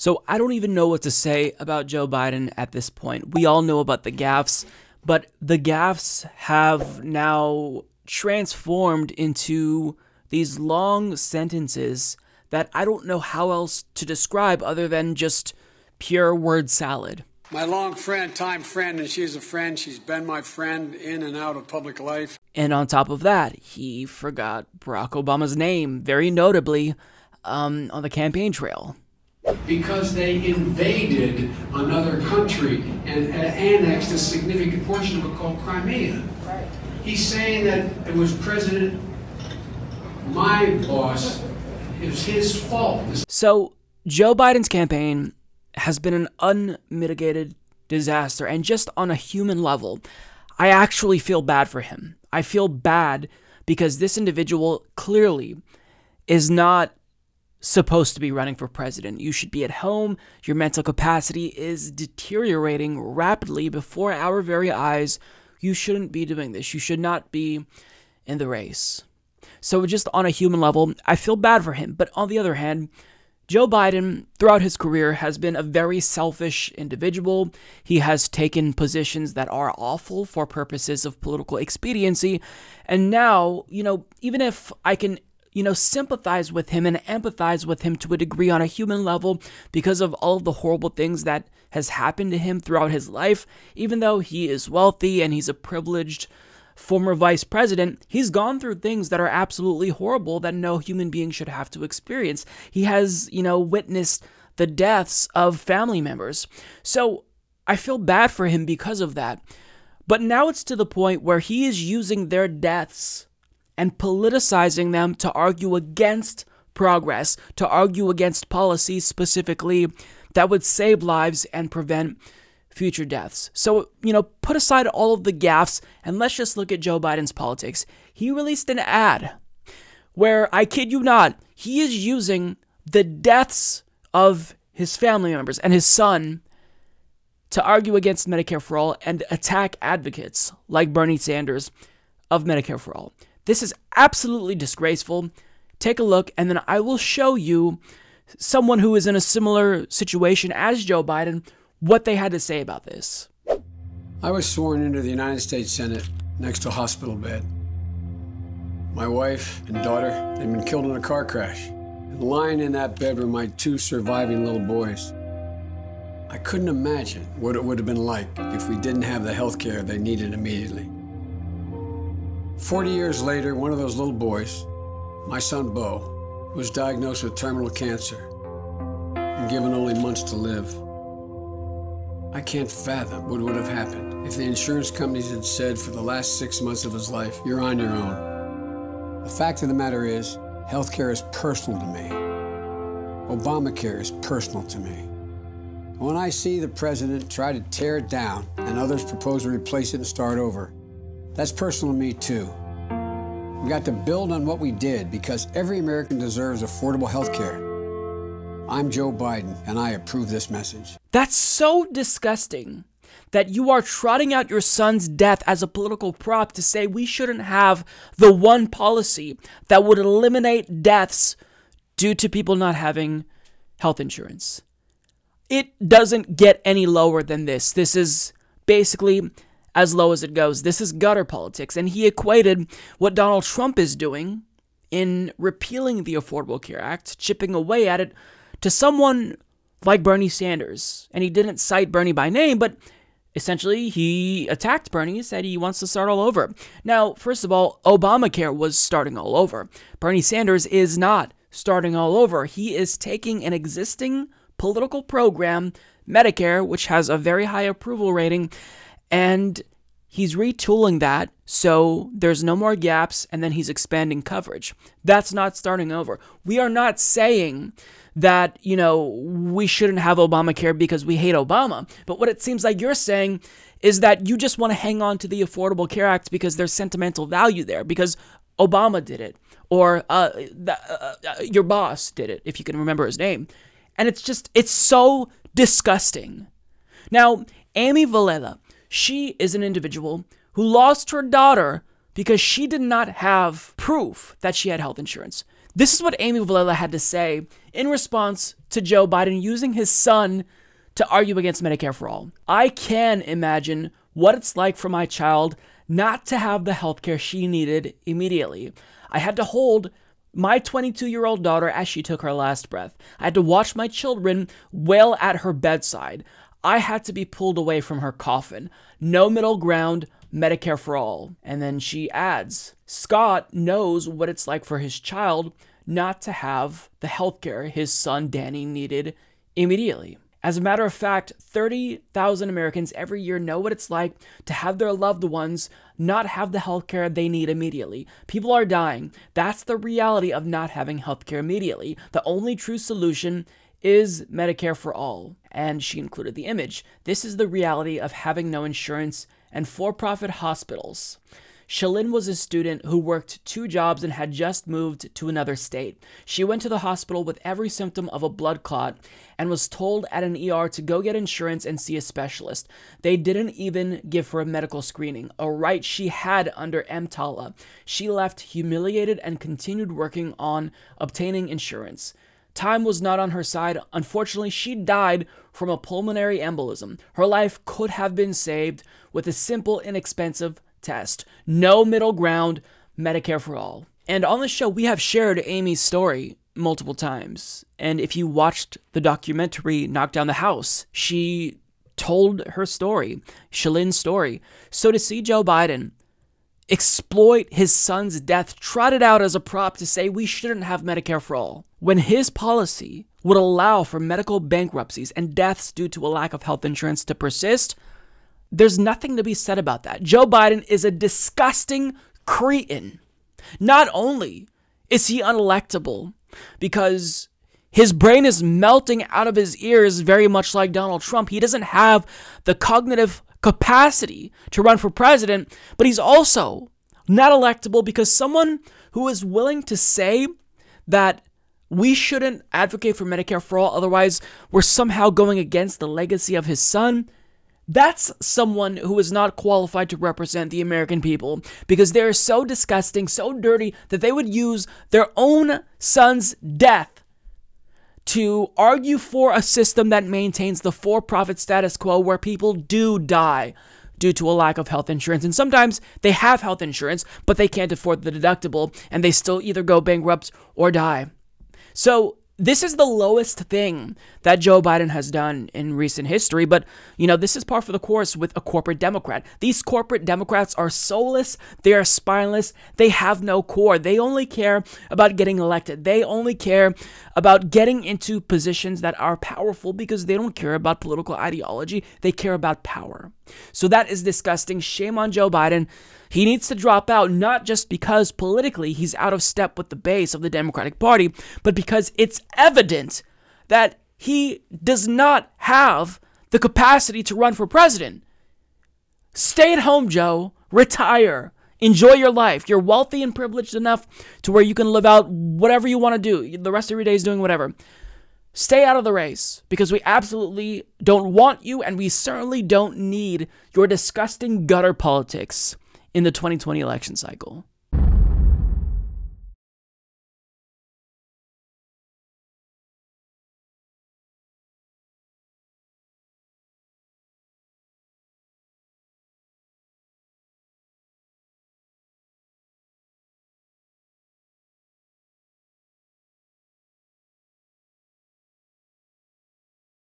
So I don't even know what to say about Joe Biden at this point. We all know about the gaffes, but the gaffes have now transformed into these long sentences that I don't know how else to describe other than just pure word salad. My long friend, time friend, and she's a friend. She's been my friend in and out of public life. And on top of that, he forgot Barack Obama's name, very notably, um, on the campaign trail. Because they invaded another country and annexed a significant portion of it called Crimea. Right. He's saying that it was President, my boss, it was his fault. So, Joe Biden's campaign has been an unmitigated disaster. And just on a human level, I actually feel bad for him. I feel bad because this individual clearly is not supposed to be running for president. You should be at home. Your mental capacity is deteriorating rapidly before our very eyes. You shouldn't be doing this. You should not be in the race. So, just on a human level, I feel bad for him. But on the other hand, Joe Biden, throughout his career, has been a very selfish individual. He has taken positions that are awful for purposes of political expediency. And now, you know, even if I can, you know, sympathize with him and empathize with him to a degree on a human level because of all of the horrible things that has happened to him throughout his life, even though he is wealthy and he's a privileged former vice president, he's gone through things that are absolutely horrible that no human being should have to experience. He has, you know, witnessed the deaths of family members. So I feel bad for him because of that. But now it's to the point where he is using their deaths and politicizing them to argue against progress, to argue against policies specifically that would save lives and prevent future deaths. So, you know, put aside all of the gaffes and let's just look at Joe Biden's politics. He released an ad where, I kid you not, he is using the deaths of his family members and his son to argue against Medicare for All and attack advocates like Bernie Sanders of Medicare for All. This is absolutely disgraceful. Take a look, and then I will show you someone who is in a similar situation as Joe Biden what they had to say about this. I was sworn into the United States Senate next to a hospital bed. My wife and daughter had been killed in a car crash. And lying in that bed were my two surviving little boys. I couldn't imagine what it would have been like if we didn't have the health care they needed immediately. 40 years later, one of those little boys, my son Beau, was diagnosed with terminal cancer and given only months to live. I can't fathom what would have happened if the insurance companies had said for the last six months of his life, you're on your own. The fact of the matter is, healthcare is personal to me. Obamacare is personal to me. When I see the president try to tear it down and others propose to replace it and start over, that's personal to me too. We got to build on what we did because every American deserves affordable health care. I'm Joe Biden, and I approve this message. That's so disgusting that you are trotting out your son's death as a political prop to say we shouldn't have the one policy that would eliminate deaths due to people not having health insurance. It doesn't get any lower than this. This is basically as low as it goes. This is gutter politics. And he equated what Donald Trump is doing in repealing the Affordable Care Act, chipping away at it to someone like Bernie Sanders. And he didn't cite Bernie by name, but essentially he attacked Bernie, said he wants to start all over. Now, first of all, Obamacare was starting all over. Bernie Sanders is not starting all over. He is taking an existing political program, Medicare, which has a very high approval rating, and he's retooling that so there's no more gaps and then he's expanding coverage. That's not starting over. We are not saying that, you know, we shouldn't have Obamacare because we hate Obama. But what it seems like you're saying is that you just want to hang on to the Affordable Care Act because there's sentimental value there, because Obama did it, or uh, the, uh, uh, your boss did it, if you can remember his name. And it's just, it's so disgusting. Now, Amy Vilela, she is an individual who lost her daughter because she did not have proof that she had health insurance. This is what Amy Vilela had to say in response to Joe Biden using his son to argue against Medicare for all. I can imagine what it's like for my child not to have the health care she needed immediately. I had to hold my 22 year old daughter as she took her last breath. I had to watch my children wail at her bedside. I had to be pulled away from her coffin. No middle ground, Medicare for all. And then she adds Scott knows what it's like for his child not to have the health care his son Danny needed immediately. As a matter of fact, 30,000 Americans every year know what it's like to have their loved ones not have the health care they need immediately. People are dying. That's the reality of not having health care immediately. The only true solution is Medicare for all. And she included the image. This is the reality of having no insurance and for profit hospitals. Shalyn was a student who worked two jobs and had just moved to another state. She went to the hospital with every symptom of a blood clot and was told at an ER to go get insurance and see a specialist. They didn't even give her a medical screening, a right she had under EMTALA. She left humiliated and continued working on obtaining insurance. Time was not on her side. Unfortunately, she died from a pulmonary embolism. Her life could have been saved with a simple, inexpensive test. No middle ground, Medicare for all. And on the show, we have shared Amy's story multiple times. And if you watched the documentary Knock Down the House, she told her story, Shalyn's story. So to see Joe Biden exploit his son's death, trot it out as a prop to say we shouldn't have Medicare for all, when his policy would allow for medical bankruptcies and deaths due to a lack of health insurance to persist, there's nothing to be said about that. Joe Biden is a disgusting cretin. Not only is he unelectable because his brain is melting out of his ears, very much like Donald Trump, he doesn't have the cognitive capacity to run for president, but he's also not electable because someone who is willing to say that we shouldn't advocate for Medicare for all, otherwise, we're somehow going against the legacy of his son that's someone who is not qualified to represent the American people because they're so disgusting, so dirty that they would use their own son's death to argue for a system that maintains the for profit status quo where people do die due to a lack of health insurance. And sometimes they have health insurance, but they can't afford the deductible and they still either go bankrupt or die. So this is the lowest thing that Joe Biden has done in recent history, but you know, this is par for the course with a corporate Democrat. These corporate Democrats are soulless, they are spineless, they have no core. They only care about getting elected. They only care about getting into positions that are powerful because they don't care about political ideology, they care about power. So that is disgusting. Shame on Joe Biden. He needs to drop out not just because politically he's out of step with the base of the Democratic Party, but because it's evident that he does not have the capacity to run for president. Stay at home, Joe. Retire. Enjoy your life. You're wealthy and privileged enough to where you can live out whatever you want to do. The rest of your days doing whatever. Stay out of the race because we absolutely don't want you and we certainly don't need your disgusting gutter politics in the 2020 election cycle.